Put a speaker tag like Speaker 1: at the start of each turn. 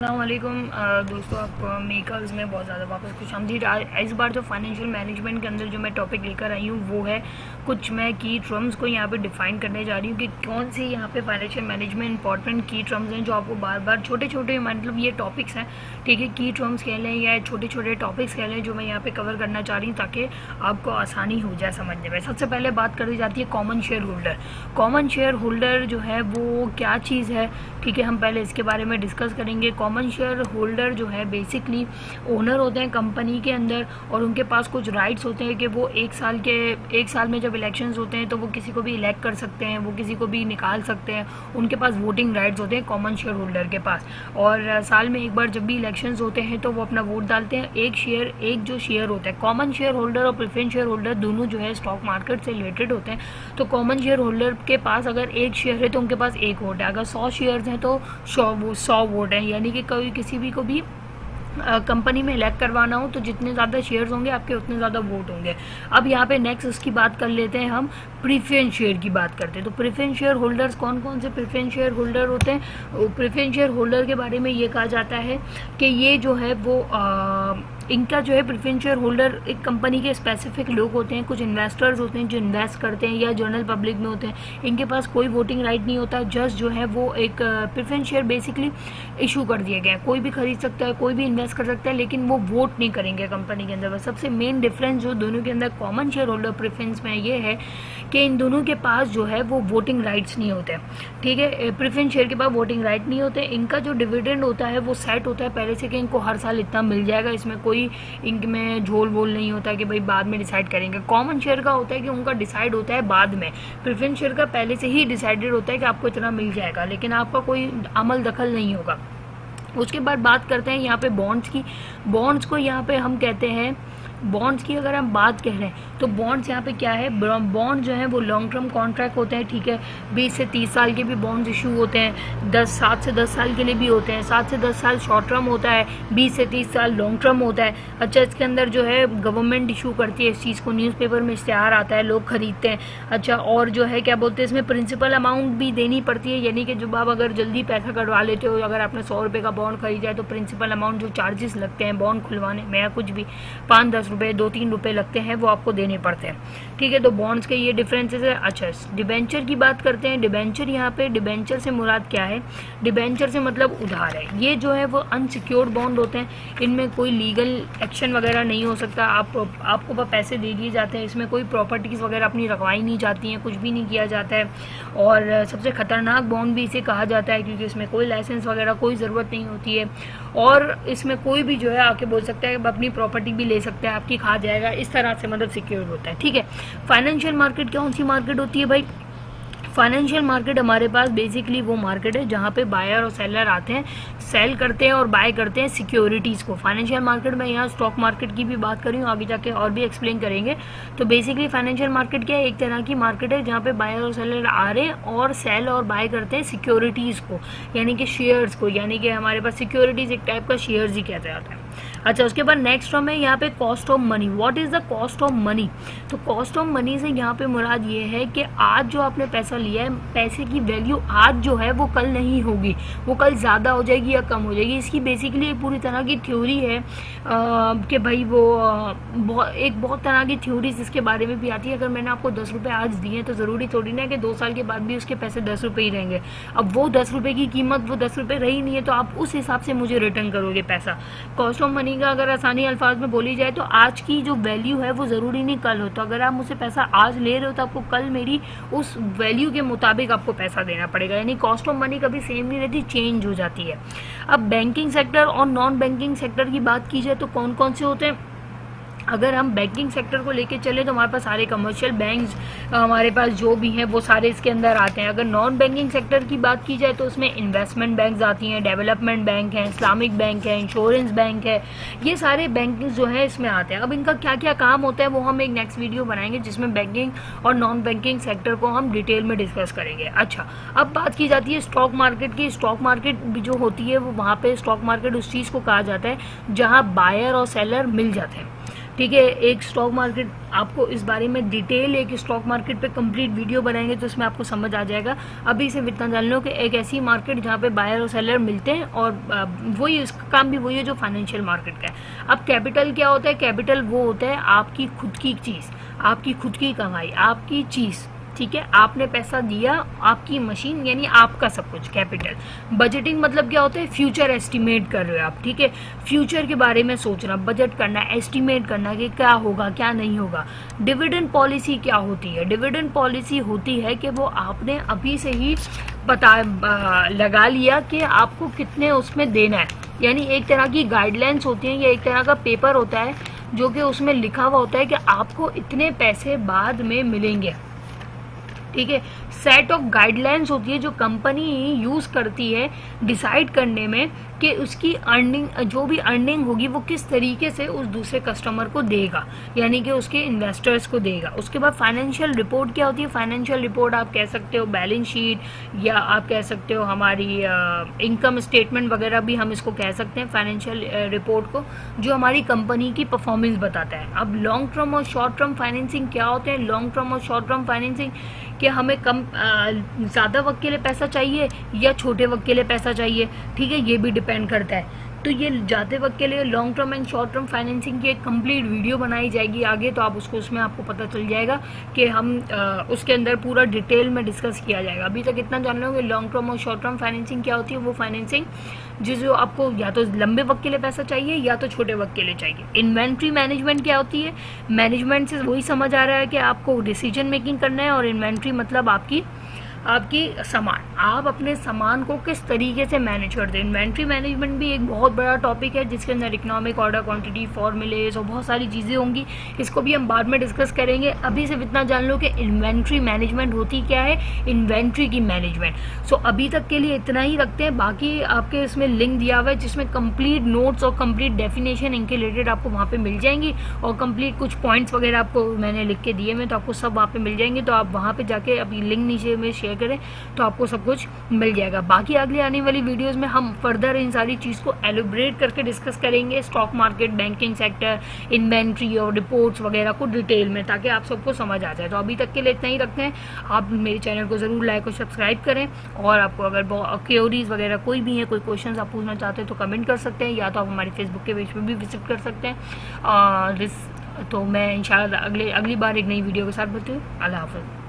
Speaker 1: अल्लाम दोस्तों, आप मेकर्स में बहुत ज़्यादा वापस कुछ हम इस बार जो फाइनेंशियल मैनेजमेंट के अंदर जो मैं टॉपिक लेकर आई हूँ, वो है कुछ मैं की ट्रम्स को यहाँ पे डिफाइन करने जा रही हूँ कि कौन सी यहाँ पे फाइनेंशियल मैनेजमेंट इंपॉर्टेंट की ट्रम्स हैं जो आपको बार बार छोटे छोटे मतलब ये टॉपिक्स हैं, ठीक है की ट्रम्स कह लें या छोटे छोटे टॉपिक्स कह लें जो मैं यहाँ पे कवर करना चाह रही हूँ ताकि आपको आसानी हो जाए समझने में। सबसे पहले बात करी जाती है common share holder common share holder जो है वो क्या चीज़ है? ठीक है, हम पहले इसके बारे में डिस्कस करेंगे। कॉमन शेयर होल्डर जो है बेसिकली ओनर होते हैं कंपनी के अंदर और उनके पास कुछ राइट्स होते हैं कि वो एक साल के, एक साल में जब इलेक्शंस होते हैं तो वो किसी को भी इलेक्ट कर सकते हैं, वो किसी को भी निकाल सकते हैं। उनके पास वोटिंग राइट्स होते हैं कॉमन शेयर होल्डर के पास। और साल में एक बार जब भी इलेक्शन होते हैं तो वो अपना वोट डालते हैं। एक शेयर एक जो शेयर होता है कॉमन शेयर होल्डर और प्रिफरेंस शेयर होल्डर दोनों जो है स्टॉक मार्केट से रिलेटेड होते हैं। तो कॉमन शेयर होल्डर के पास अगर एक शेयर है तो उनके पास एक वोट है। अगर सौ शेयर हैं तो सौ वोट हैं। यानी कि कोई किसी भी को भी कंपनी में इलेक्ट करवाना हो तो जितने ज़्यादा शेयर्स होंगे आपके उतने ज़्यादा वोट होंगे। अब यहाँ पे नेक्स्ट उसकी बात कर लेते हैं हम प्रीफेंस शेयर की बात करते हैं। तो प्रीफेंस शेयर होल्डर्स कौन कौन से प्रीफेंस शेयर होल्डर होते हैं? प्रीफेंस शेयर होल्डर के बारे में ये कहा जाता है कि ये जो है वो आ, इनका जो है प्रिफरेंस शेयर होल्डर एक कंपनी के स्पेसिफिक लोग होते हैं, कुछ इन्वेस्टर्स होते हैं जो इन्वेस्ट करते हैं या जनरल पब्लिक में होते हैं। इनके पास कोई वोटिंग राइट नहीं होता जस्ट जो है वो एक प्रिफरेंस शेयर बेसिकली इशू कर दिया गया है। कोई भी खरीद सकता है, कोई भी इन्वेस्ट कर सकता है, लेकिन वो वोट नहीं करेंगे कंपनी के अंदर। बस सबसे मेन डिफरेंस जो दोनों के अंदर कॉमन शेयर होल्डर प्रिफरेंस में ये है कि इन दोनों के पास जो है वो वोटिंग राइट्स नहीं होते। ठीक है? प्रिफरेंस शेयर के पास वोटिंग राइट नहीं होते। इनका जो डिविडेंड होता है, वो सेट होता है पहले से कि इनको हर साल इतना मिल जाएगा, इसमें कोई कोई इनमें झोल वोल नहीं होता कि भाई बाद में डिसाइड करेंगे। कॉमन शेयर का होता है कि उनका डिसाइड होता है बाद में। प्रिफरेंस शेयर का पहले से ही डिसाइडेड होता है कि आपको इतना मिल जाएगा, लेकिन आपका कोई अमल दखल नहीं होगा। उसके बाद बात करते हैं यहाँ पे बॉन्ड्स की। बॉन्ड्स को यहाँ पे हम कहते हैं बॉन्ड्स की अगर हम बात कह रहे हैं तो बॉन्ड्स यहाँ पे क्या है? बॉन्ड जो है वो लॉन्ग टर्म कॉन्ट्रैक्ट होते हैं, ठीक है? बीस से तीस साल के भी बॉन्ड्स इशू होते हैं, दस, सात से दस साल के लिए भी होते हैं, सात से दस साल शॉर्ट टर्म होता है, बीस से तीस साल लॉन्ग टर्म होता है। अच्छा इसके अंदर जो है गवर्नमेंट इशू करती है, इस चीज़ को न्यूज़पेपर में इश्तेहार आता है, लोग खरीदते हैं। अच्छा और जो है, क्या बोलते हैं, इसमें प्रिंसिपल अमाउंट भी देनी पड़ती है, यानी कि जब आप अगर जल्दी पैसा कटवा लेते हो, अगर आपने सौ रुपये का बॉन्ड खरीदा है तो प्रिंसिपल अमाउंट जो चार्जेस लगते हैं बॉन्ड खुलवाने में या कुछ भी, पाँच, दस रुपये दो तीन रुपये लगते हैं, वो आपको देने पड़ते हैं। ठीक है तो बॉन्ड्स के ये डिफरेंसेस है। अच्छा डिबेंचर की बात करते हैं। डिबेंचर यहाँ पे डिबेंचर से मुराद क्या है? डिबेंचर से मतलब उधार है। ये जो है, वो अनसिक्योर्ड बॉन्ड होते हैं। इनमें कोई लीगल एक्शन वगैरह नहीं हो सकता। आप, आपको पैसे दे दिए जाते हैं। इसमें कोई प्रॉपर्टीज़ वगैरह अपनी रखवाई नहीं जाती हैं, कुछ भी नहीं किया जाता है। और सबसे ख़तरनाक बॉन्ड भी इसे कहा जाता है, क्योंकि इसमें कोई लाइसेंस वगैरह कोई ज़रूरत नहीं होती है। और इसमें कोई भी जो है, आके बोल सकता है, अपनी प्रॉपर्टी भी ले सकता है। आपकी खा जाएगा, इस तरह से मतलब सिक्योर होता है, ठीक है? फाइनेंशियल मार्केट कौन सी मार्केट होती है भाई? फाइनेंशियल मार्केट हमारे पास बेसिकली वो मार्केट है जहाँ पे बायर और सेलर आते हैं सेल करते हैं और बाय करते हैं सिक्योरिटीज़ को। फाइनेंशियल मार्केट में यहाँ स्टॉक मार्केट की भी बात करी हूँ, आगे जाके और भी एक्सप्लेन करेंगे। तो बेसिकली फाइनेंशियल मार्केट क्या है? एक तरह की मार्केट है जहाँ पे बायर और सेलर आ रहे हैं और सेल और बाय करते हैं सिक्योरिटीज़ को, यानी कि शेयर्स को, यानी कि हमारे पास सिक्योरिटीज़ एक टाइप का शेयर्स ही कहते जाता है। अच्छा उसके बाद नेक्स्ट टर्म है यहाँ पे cost of money what is the cost of money तो कॉस्ट ऑफ़ मनी से यहाँ पे मुराद ये है कि आज जो आपने पैसा लिया है, पैसे की वैल्यू आज जो है वो कल नहीं होगी। वो कल ज़्यादा हो जाएगी या कम हो जाएगी। इसकी बेसिकली पूरी तरह की थ्योरी है कि भाई वो एक बहुत तरह की थ्योरी जिसके बारे में भी आती है। अगर मैंने आपको दस रुपये आज दिए तो ज़रूरी थोड़ी ना कि दो साल के बाद भी उसके पैसे दस रुपये ही रहेंगे। अब वो दस रुपये की कीमत, वो दस रुपये रही नहीं है तो आप उस हिसाब से मुझे रिटर्न करोगे पैसा। कॉस्ट मनी का अगर आसानी अल्फाज में बोली जाए तो आज की जो वैल्यू है वो ज़रूरी नहीं कल हो। तो अगर आप मुझसे पैसा आज ले रहे हो तो आपको कल मेरी उस वैल्यू के मुताबिक आपको पैसा देना पड़ेगा। यानी कॉस्ट ऑफ़ मनी कभी सेम नहीं रहती चेंज हो जाती है। अब बैंकिंग सेक्टर और नॉन बैंकिंग सेक्टर की बात की जाए तो कौन कौन से होते हैं? अगर हम बैंकिंग सेक्टर को लेके चले तो हमारे पास सारे कमर्शियल बैंक्स हमारे पास जो भी हैं, वो सारे इसके अंदर आते हैं। अगर नॉन बैंकिंग सेक्टर की बात की जाए तो उसमें इन्वेस्टमेंट बैंक्स आती हैं डेवलपमेंट बैंक है इस्लामिक बैंक है इंश्योरेंस बैंक है, ये सारे बैंकिंग जो है इसमें आते हैं। अब इनका क्या क्या काम होता है, वो हम एक नेक्स्ट वीडियो बनाएँगे, जिसमें बैंकिंग और नॉन बैंकिंग सेक्टर को हम डिटेल में डिस्कस करेंगे। अच्छा अब बात की जाती है स्टॉक मार्केट की। स्टॉक मार्केट जो होती है, वो वहाँ पर स्टॉक मार्केट उस चीज़ को कहा जाता है, जहाँ बायर और सेलर मिल जाते हैं। ठीक है, एक स्टॉक मार्केट आपको इस बारे में डिटेल एक स्टॉक मार्केट पे कंप्लीट वीडियो बनाएँगे तो इसमें आपको समझ आ जाएगा। अभी से इतना जान लो कि एक ऐसी मार्केट जहाँ पे बायर और सेलर मिलते हैं और वही इसका काम भी वही है जो फाइनेंशियल मार्केट का है। अब कैपिटल क्या होता है? कैपिटल वो होता है आपकी खुद की चीज़, आपकी खुद की कमाई, आपकी चीज़। ठीक है? आपने पैसा दिया, आपकी मशीन, यानी आपका सब कुछ, कैपिटल। बजटिंग मतलब क्या होता है? फ्यूचर एस्टिमेट कर रहे हो आप, ठीक है? फ्यूचर के बारे में सोचना, बजट करना, एस्टिमेट करना कि क्या होगा, क्या नहीं होगा। डिविडेंड पॉलिसी क्या होती है? डिविडेंड पॉलिसी होती है कि वो आपने अभी से ही पता लगा लिया कि आपको कितने उसमें देना है। यानी एक तरह की गाइडलाइंस होती है या एक तरह का पेपर होता है, जो कि उसमें लिखा हुआ होता है कि आपको इतने पैसे बाद में मिलेंगे। ठीक है? सेट ऑफ़ गाइडलाइंस होती है जो कंपनी यूज़ करती है डिसाइड करने में कि उसकी अर्निंग जो भी अर्निंग होगी वो किस तरीके से उस दूसरे कस्टमर को देगा, यानी कि उसके इन्वेस्टर्स को देगा। उसके बाद फाइनेंशियल रिपोर्ट क्या होती है? फाइनेंशियल रिपोर्ट आप कह सकते हो बैलेंस शीट या आप कह सकते हो हमारी इनकम स्टेटमेंट वगैरह भी हम इसको कह सकते हैं फाइनेंशियल रिपोर्ट को, जो हमारी कंपनी की परफॉर्मेंस बताता है। अब लॉन्ग टर्म और शॉर्ट टर्म फाइनेंसिंग क्या होते हैं? लॉन्ग टर्म और शॉर्ट टर्म फाइनेंसिंग कि हमें कम ज़्यादा वक्त के लिए पैसा चाहिए या छोटे वक्त के लिए पैसा चाहिए, ठीक है, ये भी डिपेंड करता है। तो ये जाते वक्त के लिए long term and short term financing की एक कंप्लीट वीडियो बनाई जाएगी आगे तो आप उसको, उसमें आपको पता चल जाएगा कि हम उसके अंदर पूरा डिटेल में डिस्कस किया जाएगा। अभी तक इतना जान रहे हो लॉन्ग टर्म और शॉर्ट टर्म फाइनेंसिंग क्या होती है? वो फाइनेंसिंग जो जो आपको या तो लंबे वक्त के लिए पैसा चाहिए या तो छोटे वक्त के लिए चाहिए। इन्वेंट्री मैनेजमेंट क्या होती है? मैनेजमेंट से वही समझ आ रहा है कि आपको डिसीज़न मेकिंग करना है और इन्वेंट्री मतलब आपकी आपकी सामान आप अपने सामान को किस तरीके से मैनेज करते हैं? इन्वेंट्री मैनेजमेंट भी एक बहुत बड़ा टॉपिक है जिसके अंदर इकोनॉमिक ऑर्डर क्वांटिटी फॉर्मूलेज और बहुत सारी चीज़ें होंगी। इसको भी हम बाद में डिस्कस करेंगे। अभी सिर्फ़ इतना जान लो कि इन्वेंट्री मैनेजमेंट होती क्या है? इन्वेंट्री की मैनेजमेंट सो so, अभी तक के लिए इतना ही रखते हैं। बाकी आपके इसमें लिंक दिया हुआ है जिसमें कंप्लीट नोट्स और कंप्लीट डेफिनेशन इनके रिलेटेड आपको वहाँ पे मिल जाएँगी और कंप्लीट कुछ पॉइंट्स वगैरह आपको मैंने लिख के दिए हैं तो आपको सब वहाँ पर मिल जाएँगे। तो आप वहाँ पर जाके अभी लिंक नीचे में शेयर करें तो आपको सब कुछ मिल जाएगा। बाकी अगली आने वाली वीडियोस में हम फर्दर इन सारी चीज़ को एलिब्रेट करके डिस्कस करेंगे stock market banking sector inventory और रिपोर्ट्स वगैरह को डिटेल में, ताकि आप सबको समझ आ जाए। तो अभी तक के लिए इतना ही रखते हैं। आप मेरे चैनल को ज़रूर लाइक और सब्सक्राइब करें। और आपको अगर क्योरीज वगैरह कोई भी है, कोई क्वेश्चन आप पूछना चाहते हैं तो कमेंट कर सकते हैं, या तो आप हमारे फेसबुक के पेज पर भी विज़िट कर सकते हैं। और तो मैं इंशाल्लाह अगले, अगली बार एक नई वीडियो के साथ बताती हूँ। अल्लाह हाफ़